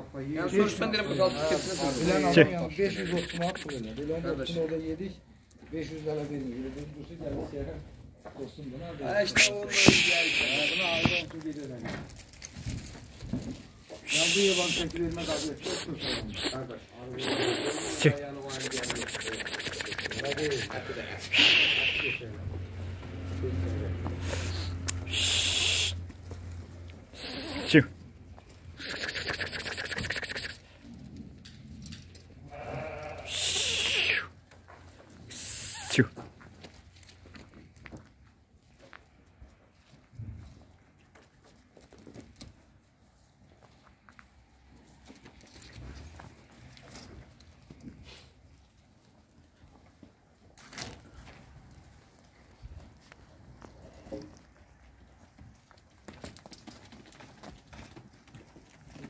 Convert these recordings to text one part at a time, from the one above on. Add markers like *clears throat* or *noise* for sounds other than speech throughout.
arpa Yani yiyor. sonuçtan direkt altı adam yani 500 olsun at böyle. Bilen Kardeş. olsun orada yedik. 500 lira vermiyor. Biz bursu geldi siyah. Dostum buna. Ha işte onun geldi. Buna ayrı olsun bir önemli. Ya bu yaban şekli verme kabiliyeti çok çok önemli. Kardeş. Çık. Çık.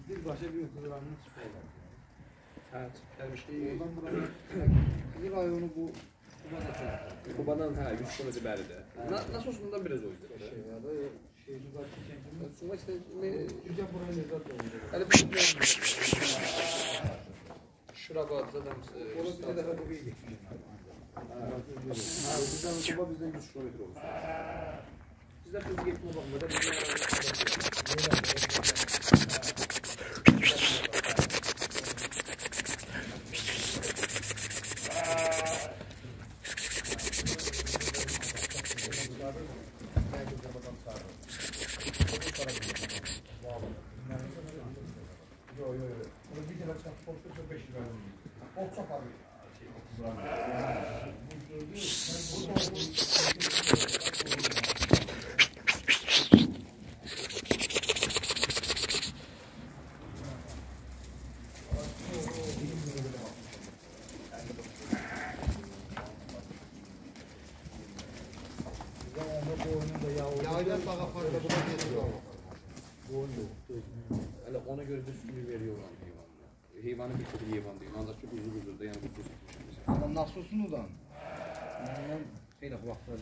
Bir başa bir çıkıyorlar. Evet. Oradan buraya *clears throat* bir ay onu bu. Kubadan hə, 100 kilometr bəridir. Nasosundan biraz o idi. Sonra işte Hələ bir Şurabad zaten. E, Onu bir dəfə bu bir getdik. Bizdən Kuba bizdən 100 kilometr olmuş. Bizdə xız getmə baxmadan. Yok yok yok. Bunu bir defa çarpıp olsa 5 lira veriyor. O çok abi. 30 lira. Yaylar bana parayla buna Hele ona göre de sürü veriyorlar heyvanlara. Heyvanı bir türlü heyvan değil. Ancak çok uzun uzun da yani bu sürü. Ama nasılsın ulan? Ben şeyle kulakları